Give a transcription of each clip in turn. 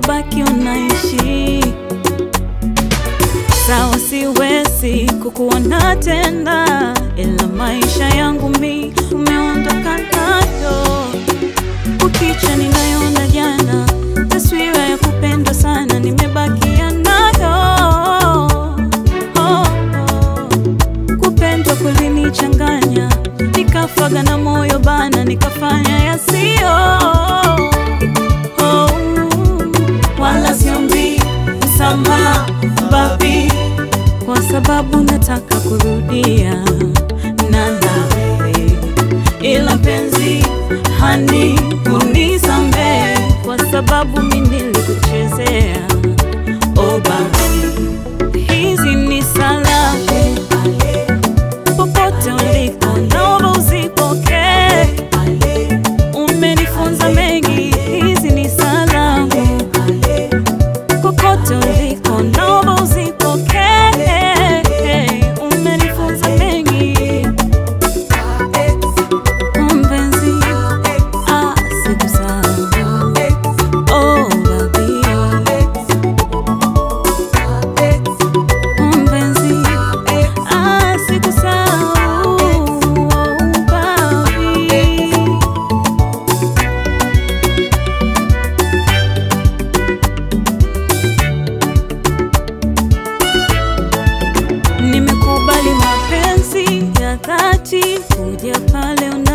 utabaki unaishi sawa, siwezi kukuona tena, ila maisha yangu mi umeondoka nayo. Ukicha ninayoona jana, taswira ya kupendwa sana nimebakia nayo. Oh, oh. Kupendwa kulinichanganya, nikafaga na moyo bana, nikafanya msamaha babi, kwa sababu nataka kurudia na nawe, ila penzi hani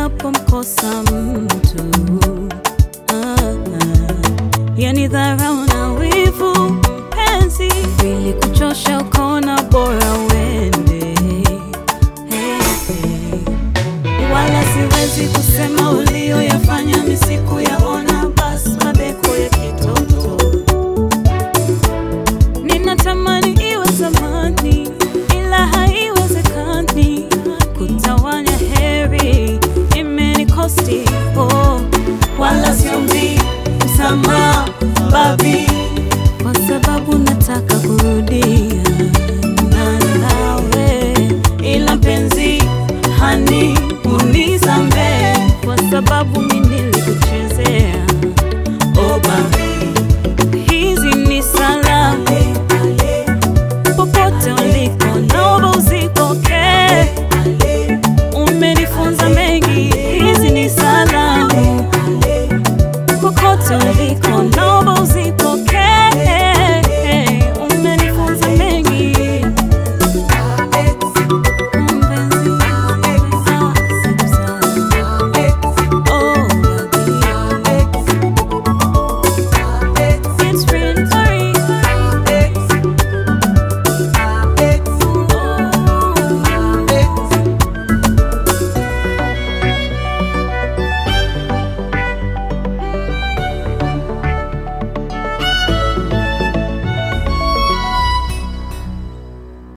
unapomkosa mtu. Ah, ah. Yani dharau na wivu, mpenzi, vilikuchosha ukaona bora uende. Hey, hey. Wala siwezi kusema ulioyafanya misiku yaona, basi mabeko ya kitu kuchezea oh baby.